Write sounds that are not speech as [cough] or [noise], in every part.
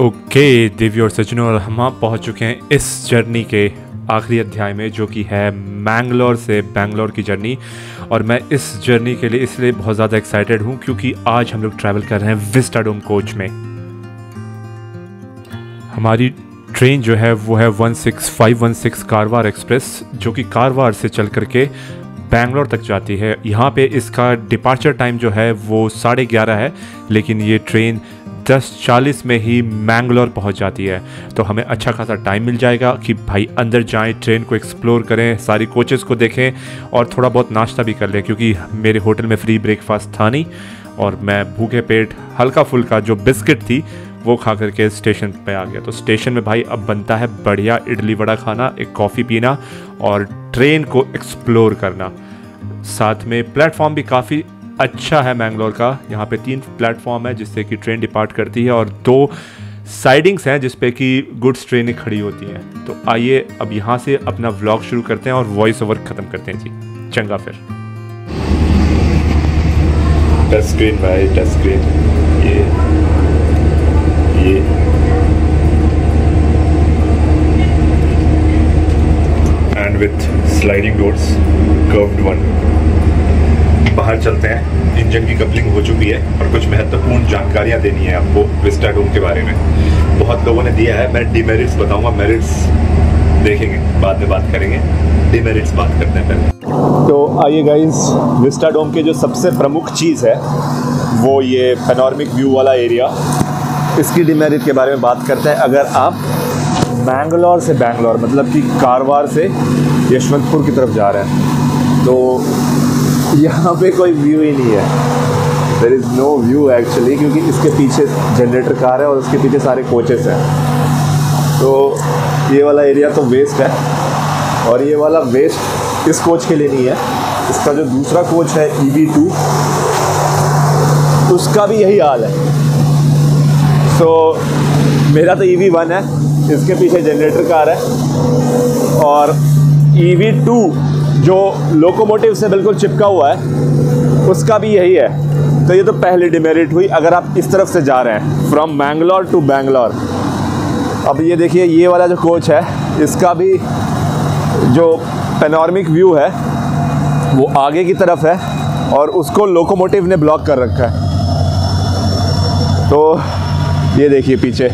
Okay देवी और सज्जनों और हम आप पहुँच चुके हैं इस जर्नी के आखिरी अध्याय में, जो कि है मैंगलोर से बैंगलोर की जर्नी और मैं इस जर्नी के लिए इसलिए बहुत ज़्यादा एक्साइटेड हूँ क्योंकि आज हम लोग ट्रैवल कर रहे हैं विस्टाडोम कोच में। हमारी ट्रेन जो है, वो है 16516 कारवार एक्सप्रेस जो कि कारवार से चल करके बैंगलोर तक जाती है। यहाँ पे इसका डिपार्चर टाइम जो है, वो साढ़े ग्यारह है, लेकिन ये ट्रेन दस चालीस में ही मैंगलोर पहुँच जाती है। तो हमें अच्छा खासा टाइम मिल जाएगा कि भाई अंदर जाएँ ट्रेन को एक्सप्लोर करें, सारी कोचेज़ को देखें और थोड़ा बहुत नाश्ता भी कर लें, क्योंकि मेरे होटल में फ्री ब्रेकफास्ट था नहीं और मैं भूखे पेट, हल्का फुल्का जो बिस्किट थी, वो खा करके स्टेशन पे आ गया। तो स्टेशन में भाई अब बनता है बढ़िया इडली वड़ा खाना, एक कॉफ़ी पीना और ट्रेन को एक्सप्लोर करना। साथ में प्लेटफॉर्म भी काफ़ी अच्छा है मैंगलोर का। यहाँ पे तीन प्लेटफॉर्म है जिससे कि ट्रेन डिपार्ट करती है और दो साइडिंग्स हैं जिसपे कि गुड्स ट्रेनें खड़ी होती हैं। तो आइए अब यहाँ से अपना व्लॉग शुरू करते हैं और वॉइस ओवर ख़त्म करते हैं जी। चंगा फिर। टच स्क्रीन भाई टच स्क्रीन ये ये। And with sliding doors curved one बाहर चलते हैं। इंजन की कपलिंग हो चुकी है और कुछ महत्वपूर्ण जानकारियाँ देनी है आपको विस्टा डोम के बारे में। बहुत लोगों ने दिया है, मैं डिमेरिट्स बताऊँगा मेरिट्स देखेंगे, बाद में बात करेंगे। डिमेरिट्स बात करते हैं पहले। तो आइए गाइस विस्टा डोम के जो सबसे प्रमुख चीज़ है, वो ये पेनॉर्मिक व्यू वाला एरिया इसकी डिमेरिट के बारे में बात करते हैं। अगर आप बैंगलोर से बैंगलोर मतलब कि कारवार से यशवंतपुर की तरफ़ जा रहे हैं तो यहाँ पे कोई व्यू ही नहीं है। There is no view actually क्योंकि इसके पीछे जनरेटर कार है और उसके पीछे सारे कोचेस हैं। तो ये वाला एरिया तो वेस्ट है। और ये वाला वेस्ट इस कोच के लिए नहीं है। इसका जो दूसरा कोच है ई वी टू उसका भी यही हाल है। सो so, मेरा तो ई वी वन है इसके पीछे जनरेटर कार है। और ई वी टू जो लोकोमोटिव से बिल्कुल चिपका हुआ है, उसका भी यही है। तो ये तो पहली डिमेरिट हुई। अगर आप इस तरफ़ से जा रहे हैं फ्रॉम मैंगलोर टू बैंगलोर अब ये देखिए, ये वाला जो कोच है, इसका भी जो पेनॉर्मिक व्यू है, वो आगे की तरफ़ है और उसको लोकोमोटिव ने ब्लॉक कर रखा है। तो ये देखिए पीछे,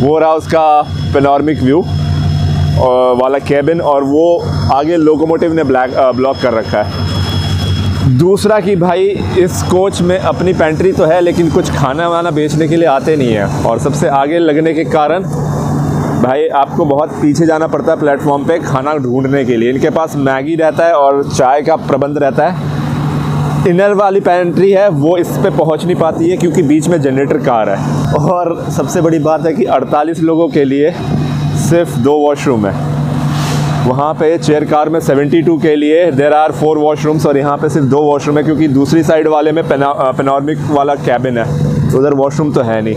वो रहा उसका पेनॉर्मिक व्यू वाला कैबिन और वो आगे लोकोमोटिव ने ब्लैक ब्लॉक कर रखा है। दूसरा कि भाई, इस कोच में अपनी पेंट्री तो है, लेकिन कुछ खाना वाना बेचने के लिए आते नहीं है। और सबसे आगे लगने के कारण, भाई, आपको बहुत पीछे जाना पड़ता है प्लेटफॉर्म पे खाना ढूँढने के लिए। इनके पास मैगी रहता है और चाय का प्रबंध रहता है। इनर वाली पेंट्री है, वो इस पर पहुँच नहीं पाती है, क्योंकि बीच में जनरेटर कार है। और सबसे बड़ी बात है कि 48 लोगों के लिए सिर्फ़ दो वॉशरूम है। वहाँ पे चेयर कार में 72 के लिए देर आर फोर वॉशरूम्स और यहाँ पे सिर्फ़ दो वॉशरूम है क्योंकि दूसरी साइड वाले में पेना पेनॉर्मिक वाला कैबिन है। तो उधर वॉशरूम तो है नहीं।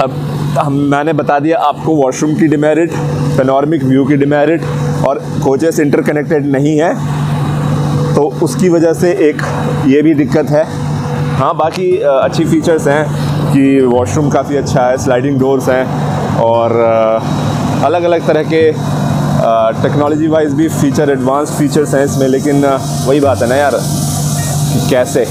अब हम, मैंने बता दिया आपको वॉशरूम की डिमेरिट पेनॉर्मिक व्यू की डिमेरिट और कोचेस इंटरकनेक्टेड नहीं है। तो उसकी वजह से एक ये भी दिक्कत है। हाँ बाकी अच्छी फीचर्स हैं कि वॉशरूम काफ़ी अच्छा है स्लाइडिंग डोर्स हैं। और अलग अलग तरह के टेक्नोलॉजी वाइज भी फीचर एडवांस फीचर्स हैं इसमें, लेकिन वही बात है ना यार कैसे?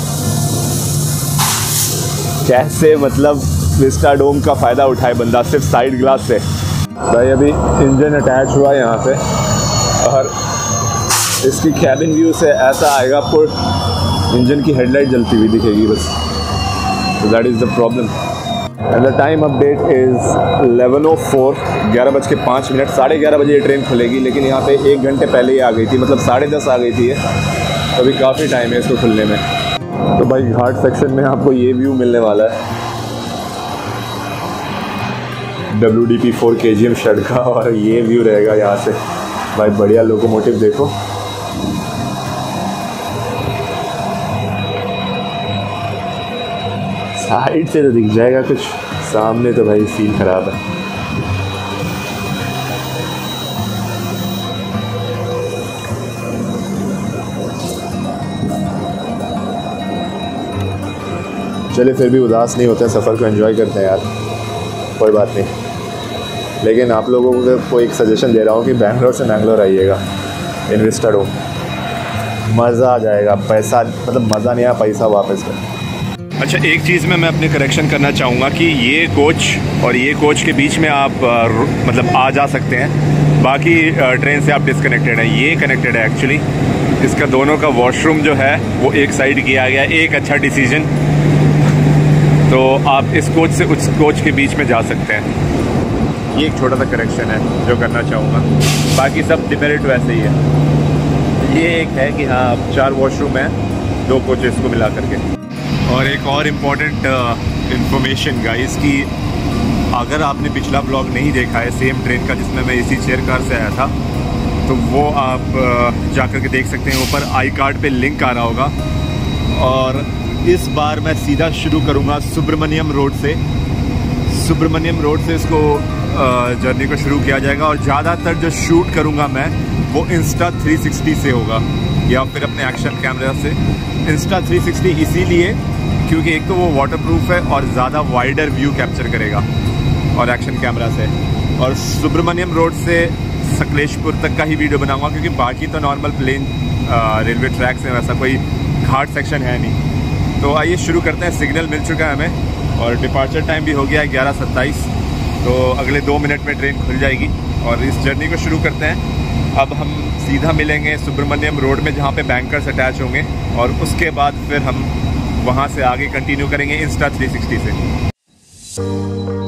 कैसे मतलब विस्टा डोम का फ़ायदा उठाए बंदा सिर्फ़ साइड ग्लास से? भाई, अभी इंजन अटैच हुआ है यहाँ पे और इसकी कैबिन व्यू से ऐसा आएगा आपको इंजन की हेडलाइट जलती हुई दिखेगी बस। That is the problem and the time update is eleven O four ग्यारह बज के पाँच मिनट, साढ़े ग्यारह बजे ये ट्रेन खुलेगी, लेकिन यहाँ पे एक घंटे पहले ही आ गई थी मतलब साढ़े दस आ गई थी ये। तो अभी काफ़ी टाइम है इसको खुलने में। तो भाई घाट सेक्शन में आपको ये व्यू मिलने वाला है। डब्ल्यू डी पी फोर के जी एम शेड का और ये व्यू रहेगा यहाँ से। भाई बढ़िया लोकोमोटिव देखो। साइड से तो दिख जाएगा कुछ। सामने तो भाई सीन ख़राब है। चले फिर भी उदास नहीं होते सफ़र को एंजॉय करते हैं यार। कोई बात नहीं। लेकिन आप लोगों को एक सजेशन दे रहा हूँ कि बैंगलोर से बैंगलोर आइएगा। इन्वेस्टर हो। मज़ा आ जाएगा। पैसा मतलब मज़ा नहीं आया पैसा वापस। कर अच्छा एक चीज़ में मैं अपने करेक्शन करना चाहूँगा कि ये कोच और ये कोच के बीच में आप मतलब आ जा सकते हैं। बाकी ट्रेन से आप डिसकनेक्टेड हैं। ये कनेक्टेड है एक्चुअली इसका दोनों का वॉशरूम जो है, वो एक साइड किया गया, एक अच्छा डिसीज़न तो आप इस कोच से, उस कोच के बीच में जा सकते हैं। ये एक छोटा सा करेक्शन है, जो करना चाहूँगा। बाकी सब डिमेरिट वैसे ही है। ये एक है कि हाँ चार वॉशरूम हैं, दो कोचेस को मिला करके। और एक और इंपॉर्टेंट इन्फॉर्मेशन गाइस कि अगर आपने पिछला ब्लॉग नहीं देखा है सेम ट्रेन का जिसमें मैं इसी चेयर कार से आया था तो वो आप uh, जा कर के देख सकते हैं। ऊपर आई कार्ड पे लिंक आ रहा होगा। और इस बार मैं सीधा शुरू करूँगा सुब्रमण्यम रोड से। सुब्रमण्यम रोड से इसको जर्नी uh, को शुरू किया जाएगा। और ज़्यादातर जो शूट करूँगा मैं वो इंस्टा 360 से होगा या फिर अपने एक्शन कैमरा से। इंस्टा 360 इसीलिए क्योंकि एक तो वो वाटरप्रूफ है और ज़्यादा वाइडर व्यू कैप्चर करेगा और एक्शन कैमरा से। और सुब्रमण्यम रोड से सकलेशपुर तक का ही वीडियो बनाऊँगा, क्योंकि बाकी तो नॉर्मल प्लेन रेलवे ट्रैक से वैसा कोई घाट सेक्शन है नहीं। तो आइए शुरू करते हैं। सिग्नल मिल चुका है हमें और डिपार्चर टाइम भी हो गया है ग्यारह सत्ताईस। तो अगले दो मिनट में ट्रेन खुल जाएगी और इस जर्नी को शुरू करते हैं। अब हम सीधा मिलेंगे सुब्रमण्यम रोड में, जहाँ पे बैंकर्स अटैच होंगे और उसके बाद फिर हम वहाँ से आगे कंटिन्यू करेंगे इंस्टा 360 से।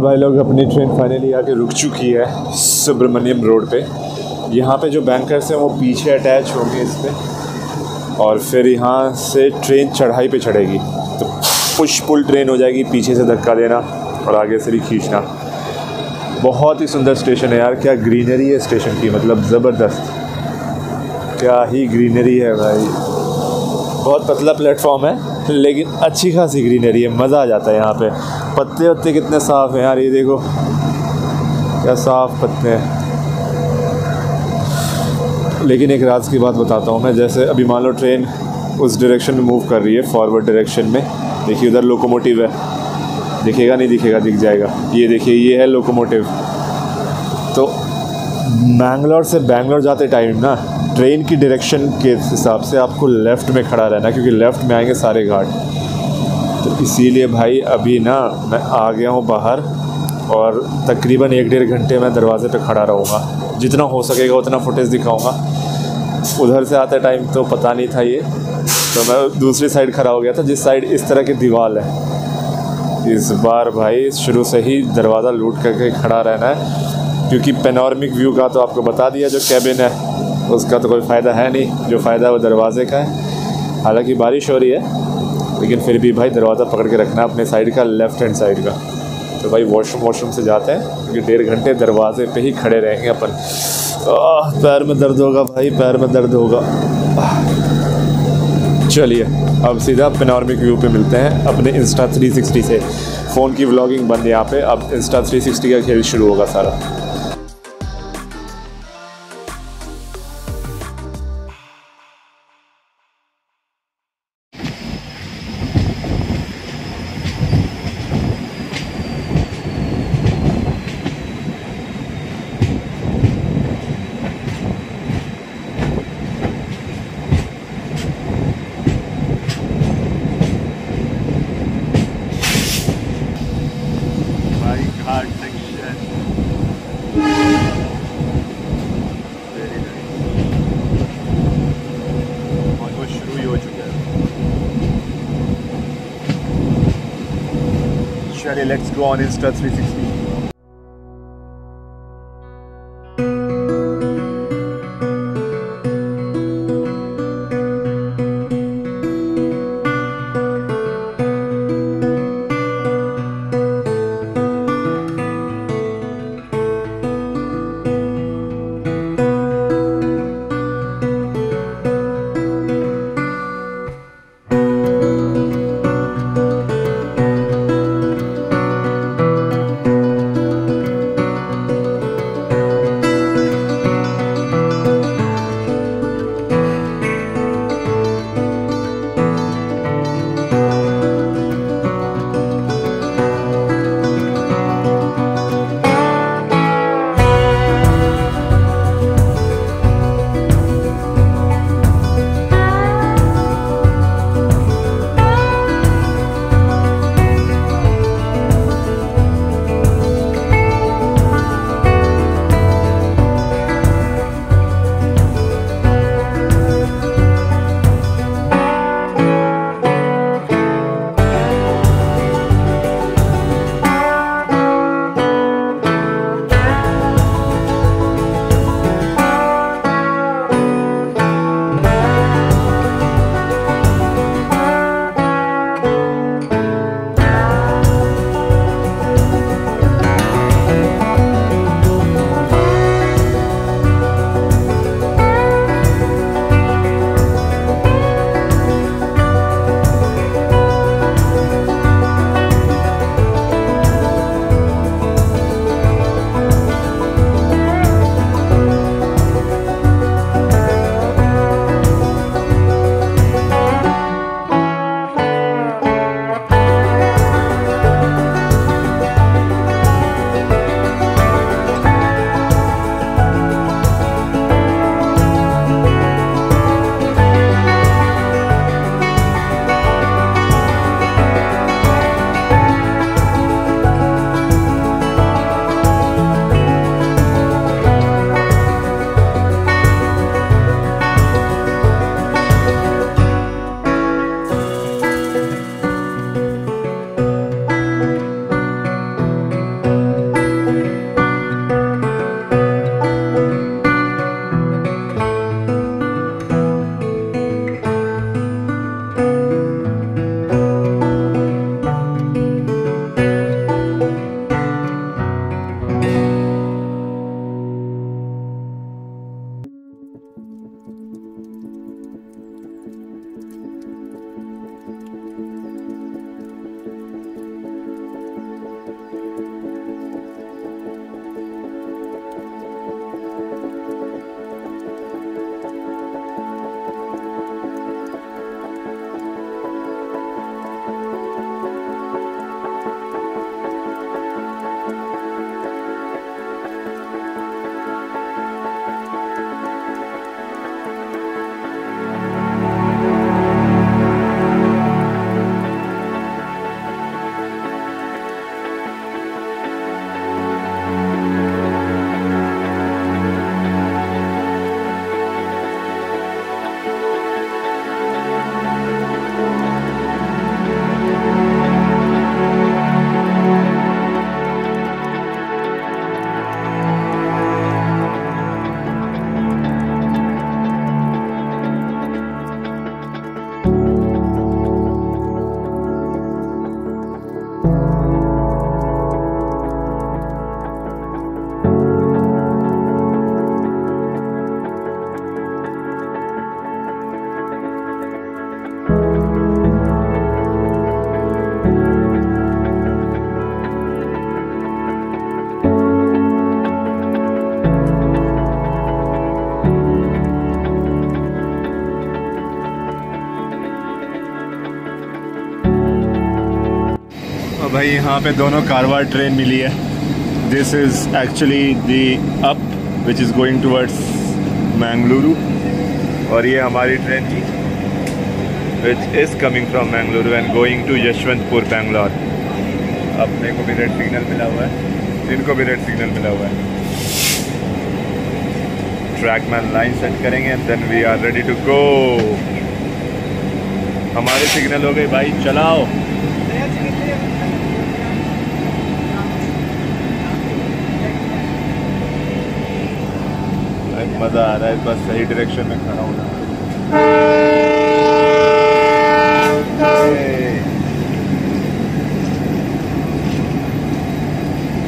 और भाई लोग अपनी ट्रेन फाइनली आके रुक चुकी है सुब्रमण्यम रोड पे। यहाँ पे जो बैंकर्स हैं वो पीछे अटैच होंगे इस पर और फिर यहाँ से ट्रेन चढ़ाई पे चढ़ेगी। तो पुश पुल ट्रेन हो जाएगी, पीछे से धक्का देना और आगे से भी खींचना। बहुत ही सुंदर स्टेशन है यार, क्या ग्रीनरी है स्टेशन की मतलब ज़बरदस्त। क्या ही ग्रीनरी है भाई। बहुत पतला प्लेटफॉर्म है, लेकिन अच्छी खासी ग्रीनरी है, मज़ा आ जाता है यहाँ पे। पत्ते वत्ते कितने साफ़ हैं यार, ये देखो। क्या साफ़ पत्ते हैं। लेकिन एक राज की बात बताता हूँ मैं, जैसे अभी मान लो ट्रेन उस डायरेक्शन में मूव कर रही है फॉरवर्ड डायरेक्शन में। देखिए, उधर लोकोमोटिव है। दिखेगा, नहीं दिखेगा, दिख जाएगा। ये देखिए, ये है लोकोमोटिव तो बैंगलोर से बैंगलोर जाते टाइम ना ट्रेन की डायरेक्शन के हिसाब से आपको लेफ़्ट में खड़ा रहना क्योंकि लेफ़्ट में आएँगे सारे घाट। इसीलिए भाई अभी ना मैं आ गया हूँ बाहर और तकरीबन एक डेढ़ घंटे मैं दरवाज़े पे खड़ा रहूँगा। जितना हो सकेगा उतना फुटेज दिखाऊँगा। उधर से आते टाइम तो पता नहीं था ये। तो मैं दूसरी साइड खड़ा हो गया था, जिस साइड इस तरह की दीवार है। इस बार भाई शुरू से ही दरवाज़ा लूट करके खड़ा रहना है। क्योंकि पेनॉर्मिक व्यू का तो आपको बता दिया जो कैबिन है, उसका तो कोई फ़ायदा है नहीं। जो फ़ायदा वो दरवाजे का है। हालाँकि बारिश हो रही है। लेकिन फिर भी भाई दरवाज़ा पकड़ के रखना अपने साइड का लेफ़्ट हैंड साइड का। तो भाई वॉशरूम वॉशरूम से जाते हैं, क्योंकि डेढ़ घंटे दरवाजे पे ही खड़े रहेंगे अपन। पैर में दर्द होगा भाई, पैर में दर्द होगा। चलिए, अब सीधा पेनॉर्मिक व्यू पे मिलते हैं अपने इंस्टा 360 से। फ़ोन की व्लॉगिंग बंद यहाँ पे, अब इंस्टा 360 का खेल शुरू होगा सारा। चलिए लेट्स गो ऑन इंस्टा 360 भाई, यहाँ पे दोनों कारवार ट्रेन मिली है। This is actually the up which is going towards Mangaluru और ये हमारी ट्रेन थी which is coming from Mangaluru and going to Yeshwantpur Bangalore अपने को भी रेड सिग्नल मिला हुआ है। इनको भी रेड सिग्नल मिला हुआ है। ट्रैक मैन लाइन सेट करेंगे then we are ready to go हमारे सिग्नल हो गए भाई, चलाओ। मज़ा आ रहा है, बस सही डायरेक्शन में खड़ा होना।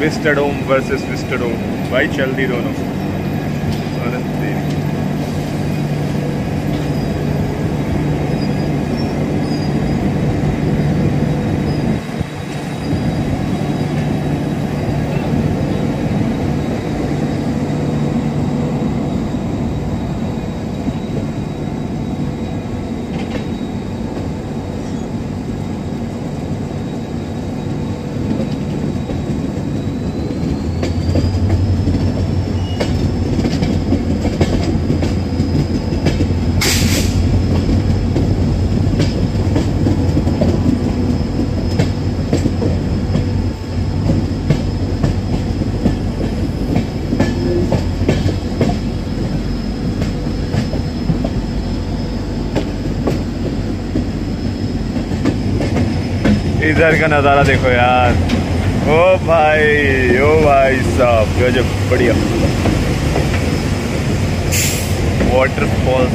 विस्टडोम वर्सेस विस्टडोम भाई, चल दी दोनों। इधर का नज़ारा देखो यार। ओ भाई ओ भाई साहब जो गजब बढ़िया। Waterfall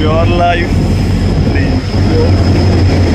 Your life, please. और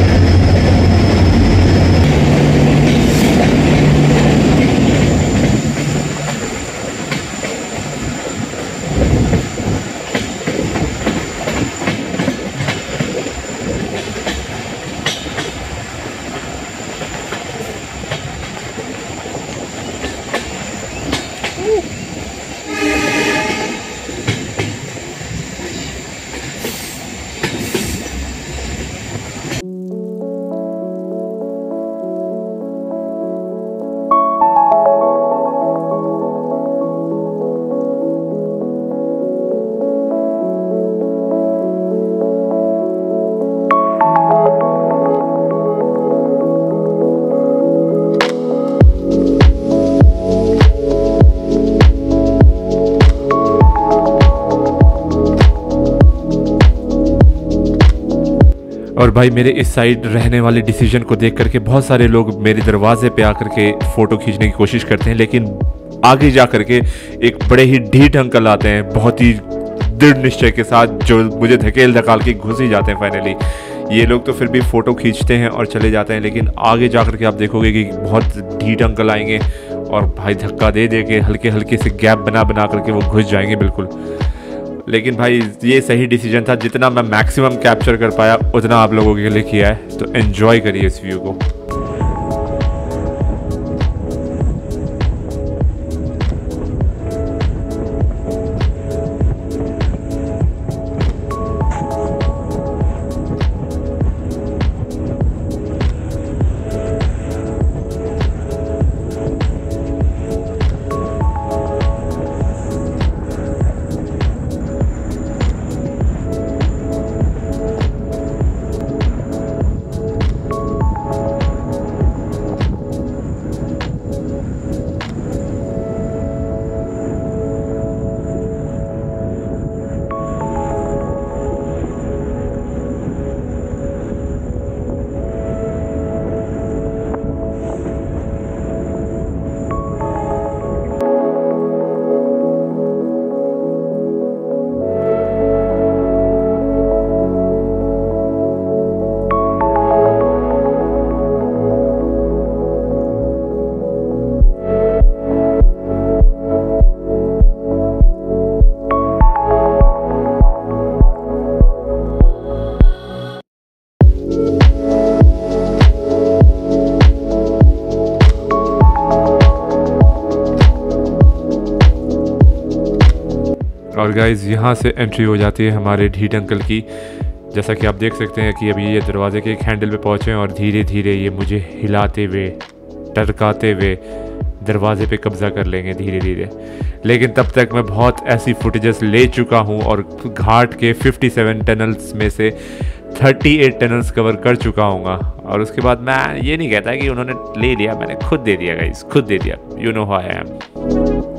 भाई मेरे इस साइड रहने वाले डिसीज़न को देख करके बहुत सारे लोग मेरे दरवाजे पे आकर के फ़ोटो खींचने की कोशिश करते हैं, लेकिन आगे जा करके एक बड़े ही ढीठ अंकल आते हैं, बहुत ही दृढ़ निश्चय के साथ जो मुझे धकेल धकाल के घुस ही जाते हैं फाइनली ये लोग तो फिर भी फ़ोटो खींचते हैं और चले जाते हैं, लेकिन आगे जा करके आप देखोगे कि बहुत ढीठ अंकल आएँगे और भाई धक्का दे दे के हल्के हल्के से गैप बना बना करके वो घुस जाएँगे, बिल्कुल। लेकिन भाई, ये सही डिसीज़न था। जितना मैं मैक्सिमम कैप्चर कर पाया, उतना आप लोगों के लिए किया है। तो एन्जॉय करिए इस व्यू को। गाइज़ यहाँ से एंट्री हो जाती है हमारे ढीट अंकल की। जैसा कि आप देख सकते हैं कि अभी ये दरवाजे के एक हैंडल पे पहुँचे और धीरे धीरे ये मुझे हिलाते हुए, टरकाते हुए दरवाजे पे कब्ज़ा कर लेंगे धीरे धीरे लेकिन तब तक मैं बहुत ऐसी फुटेजेस ले चुका हूँ और घाट के 57 टनल्स में से 38 टनल्स कवर कर चुका हूँ और उसके बाद मैं ये नहीं कहता कि उन्होंने ले लिया, मैंने खुद दे दिया गाइस खुद दे दिया। You know how I am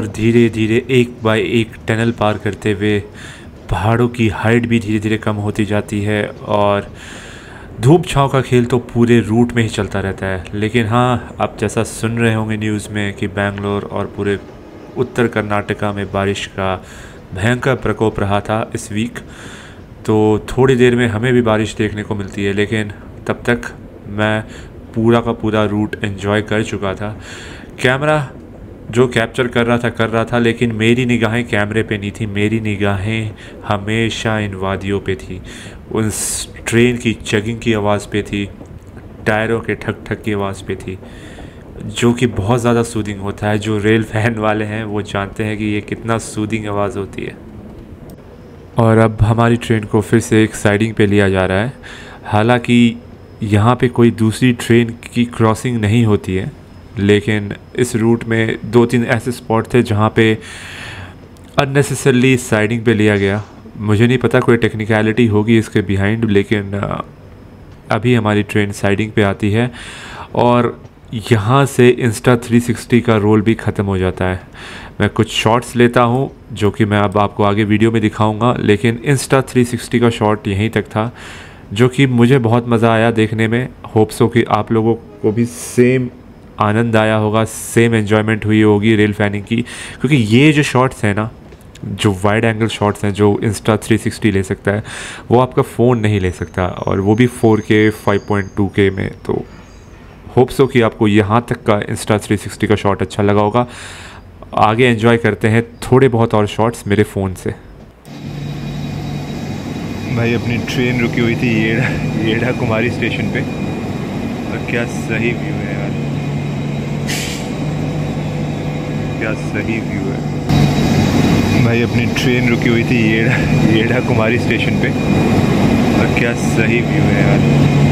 और धीरे धीरे एक बाय एक टनल पार करते हुए पहाड़ों की हाइट भी धीरे धीरे कम होती जाती है और धूप छाँव का खेल तो पूरे रूट में ही चलता रहता है। लेकिन हाँ आप जैसा सुन रहे होंगे न्यूज़ में कि बेंगलोर और पूरे उत्तर कर्नाटका में बारिश का भयंकर प्रकोप रहा था इस वीक तो थोड़ी देर में हमें भी बारिश देखने को मिलती है। लेकिन तब तक मैं पूरा का पूरा रूट एंजॉय कर चुका था। कैमरा जो कैप्चर कर रहा था, कर रहा था, लेकिन मेरी निगाहें कैमरे पे नहीं थी। मेरी निगाहें हमेशा इन वादियों पे थी। उस ट्रेन की चगिंग की आवाज़ पे थी। टायरों के ठक ठक की आवाज़ पे थी। जो कि बहुत ज़्यादा सूदिंग होता है। जो रेल फ़ैन वाले हैं, वो जानते हैं कि ये कितना सूदिंग आवाज़ होती है। और अब हमारी ट्रेन को फिर से एक साइडिंग पे लिया जा रहा है। हालाँकि यहाँ पे कोई दूसरी ट्रेन की क्रॉसिंग नहीं होती है। लेकिन इस रूट में दो तीन ऐसे स्पॉट थे जहाँ पे अननेसेसरली साइडिंग पे लिया गया। मुझे नहीं पता कोई टेक्निकलिटी होगी इसके बिहाइंड लेकिन अभी हमारी ट्रेन साइडिंग पे आती है और यहाँ से इंस्टा 360 का रोल भी ख़त्म हो जाता है। मैं कुछ शॉट्स लेता हूँ, जो कि मैं अब आपको आगे वीडियो में दिखाऊँगा, लेकिन इंस्टा 360 का शॉट यहीं तक था, जो कि मुझे बहुत मज़ा आया देखने में। होप्स हो कि आप लोगों को भी सेम आनंद आया होगा सेम एन्जॉयमेंट हुई होगी रेल फैनिंग की। क्योंकि ये जो शॉट्स हैं ना, जो वाइड एंगल शॉट्स हैं, जो इंस्टा 360 ले सकता है, वो आपका फ़ोन नहीं ले सकता और वो भी 4K 5.2K में तो होप्स हो कि आपको यहाँ तक का इंस्टा 360 का शॉट अच्छा लगा होगा। आगे एंजॉय करते हैं थोड़े बहुत और शॉट्स मेरे फ़ोन से। भाई, अपनी ट्रेन रुकी हुई थी येड़ा येड़ा कुमारी स्टेशन पे। और क्या सही व्यू है यार। क्या सही व्यू है? भाई अपनी ट्रेन रुकी हुई थी येड़ा येड़ा कुमारी स्टेशन पे। और क्या सही व्यू है यार।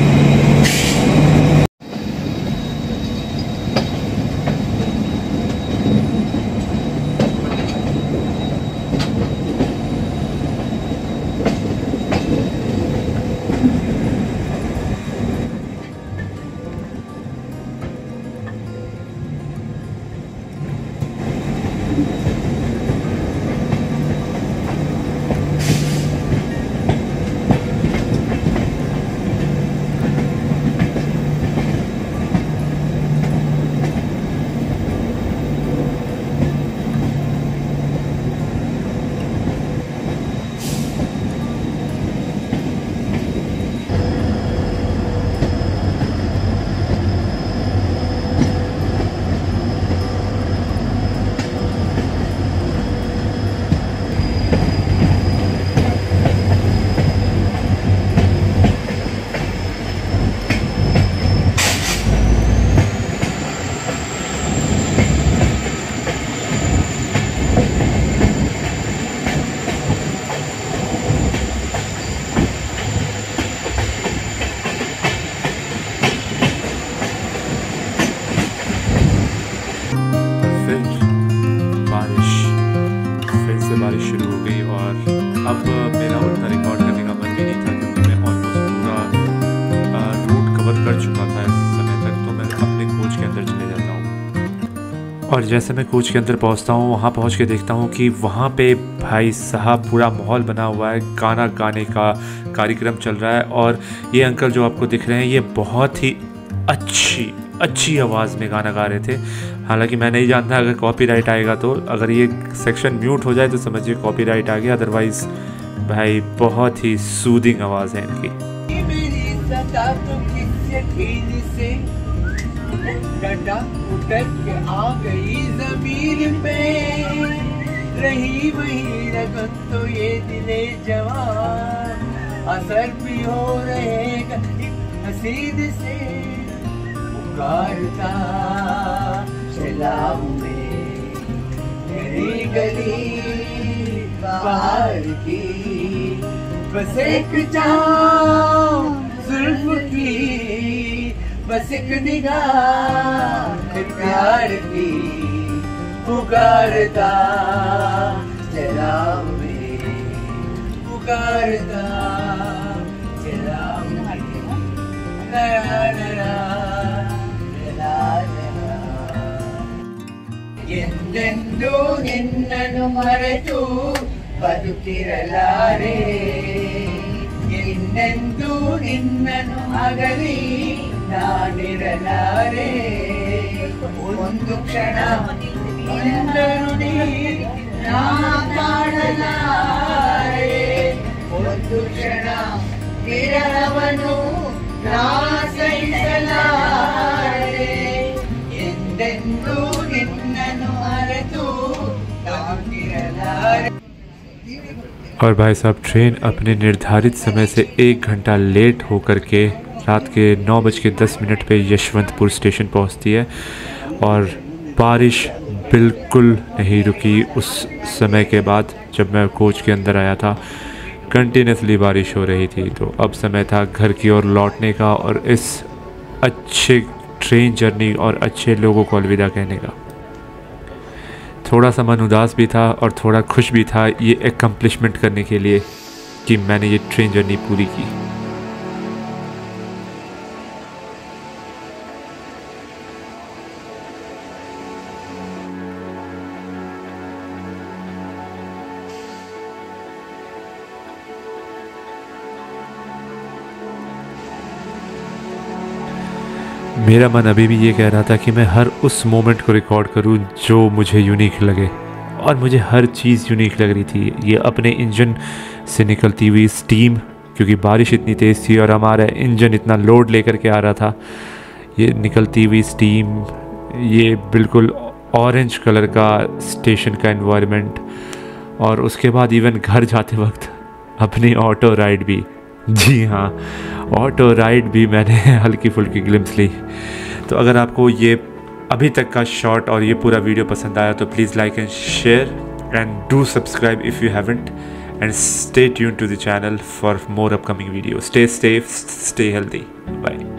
कर चुका था इस समय तक तो मैं अपने कोच के अंदर चले जाता हूँ। और जैसे मैं कोच के अंदर पहुँचता हूँ वहाँ पहुँच के देखता हूँ कि वहाँ पे भाई साहब पूरा माहौल बना हुआ है गाना गाने का कार्यक्रम चल रहा है और ये अंकल जो आपको दिख रहे हैं ये बहुत ही अच्छी अच्छी आवाज़ में गाना गा रहे थे। हालाँकि मैं नहीं जानता अगर कॉपीराइट आएगा तो अगर ये सेक्शन म्यूट हो जाए तो समझिए कॉपीराइट आ गया अदरवाइज़ भाई बहुत ही सूदिंग आवाज़ है इनकी। मेरी किस यकीन से डटा उतर के आ गई ज़मीन पे रही वही लगन तो ये दिले जवान। असर भी हो रहेगा हसीद से पुकारता। चलाऊ में गली गली बाहर की। बस एक जाओ जुल्फ की बस एक निगाह प्यार की पुकारता चला में पुकारता चला नया नया चला नया ಎಂದೆಂದೂ ನಿನ್ನನ್ನು ಮರೆತು ಬದುಕಿರಲಾರೆ ಎಂದೆಂದೂ ನಿನ್ನನು ಅಗಲಿ ನಾನಿರಲಾರೆ ಒಂದು ಕ್ಷಣ ನಿನ್ನನು ನೀ ಕಾಣಲಾರೆ. ಒಂದು ಕ್ಷಣ ವಿರಹವನು ನಾ ಸಹಿಸಲಾರೆ ಎಂದೆಂದೂ ನಿನ್ನನು ಅರೆತು ತಾಕಿರಲಾರೆ और भाई साहब ट्रेन अपने निर्धारित समय से एक घंटा लेट होकर के रात के नौ बज के दस मिनट पर यशवंतपुर स्टेशन पहुँचती है और बारिश बिल्कुल नहीं रुकी उस समय के बाद जब मैं कोच के अंदर आया था। कंटिन्यूसली बारिश हो रही थी तो अब समय था घर की ओर लौटने का और इस अच्छे ट्रेन जर्नी और अच्छे लोगों को अलविदा कहने का। थोड़ा सा मन उदास भी था और थोड़ा खुश भी था ये एकम्प्लिशमेंट करने के लिए कि मैंने ये ट्रेन जर्नी पूरी की। मेरा मन अभी भी ये कह रहा था कि मैं हर उस मोमेंट को रिकॉर्ड करूँ जो मुझे यूनिक लगे। और मुझे हर चीज़ यूनिक लग रही थी। ये अपने इंजन से निकलती हुई स्टीम क्योंकि बारिश इतनी तेज़ थी और हमारा इंजन इतना लोड लेकर के आ रहा था। ये निकलती हुई स्टीम ये बिल्कुल ऑरेंज कलर का स्टेशन का इन्वायरमेंट और उसके बाद इवन घर जाते वक्त अपनी ऑटो राइड भी। जी हाँ ऑटो राइड भी मैंने [laughs] हल्की फुल्की ग्लिम्स ली। तो अगर आपको ये अभी तक का शॉर्ट और ये पूरा वीडियो पसंद आया तो please like and share and do subscribe if you haven't and stay tune to the channel for more upcoming video stay safe stay healthy bye.